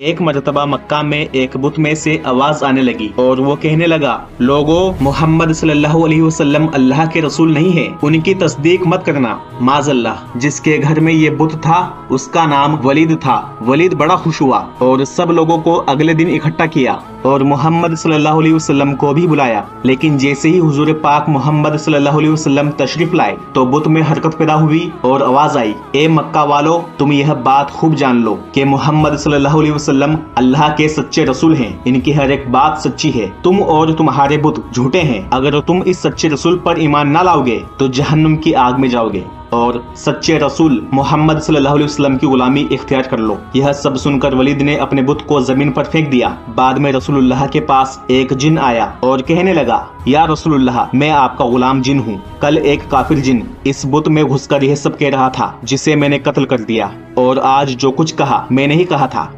एक मरतबा मक्का में एक बुत में से आवाज़ आने लगी और वो कहने लगा, लोगो, मोहम्मद सल्लल्लाहु अलैहि वसल्लम अल्लाह के रसूल नहीं है। उनकी तस्दीक मत करना माजल्ला जिसके घर में ये बुत था, उसका नाम वलीद था। वलीद बड़ा खुश हुआ और सब लोगों को अगले दिन इकट्ठा किया। और मोहम्मद सल्लल्लाहु अलैहि वसल्लम को भी बुलाया। लेकिन जैसे ही हुजूर पाक मोहम्मद सल्लल्लाहु अलैहि वसल्लम तशरीफ़ लाए तो बुत में हरकत पैदा हुई और आवाज़ आई, ए मक्का वालो, तुम यह बात खूब जान लो कि मोहम्मद सल्लल्लाहु अलैहि वसल्लम अल्लाह के सच्चे रसूल हैं। इनकी हर एक बात सच्ची है। तुम और तुम्हारे बुत झूठे हैं। अगर तुम इस सच्चे रसूल पर ईमान न लाओगे तो जहन्नुम की आग में जाओगे। और सच्चे रसूल मोहम्मद अलैहि वसल्लम की गुलामी इख्तियार कर लो। यह सब सुनकर वलीद ने अपने बुत को ज़मीन पर फेंक दिया। बाद में रसूलुल्लाह के पास एक जिन आया और कहने लगा, या रसूलुल्लाह, मैं आपका गुलाम जिन हूँ। कल एक काफिर जिन इस बुत में घुसकर यह सब कह रहा था, जिसे मैंने कत्ल कर दिया। और आज जो कुछ कहा, मैंने ही कहा था।